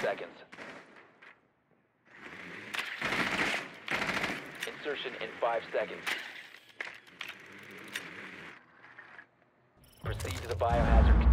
seconds. Insertion in 5 seconds. Proceed to the biohazard.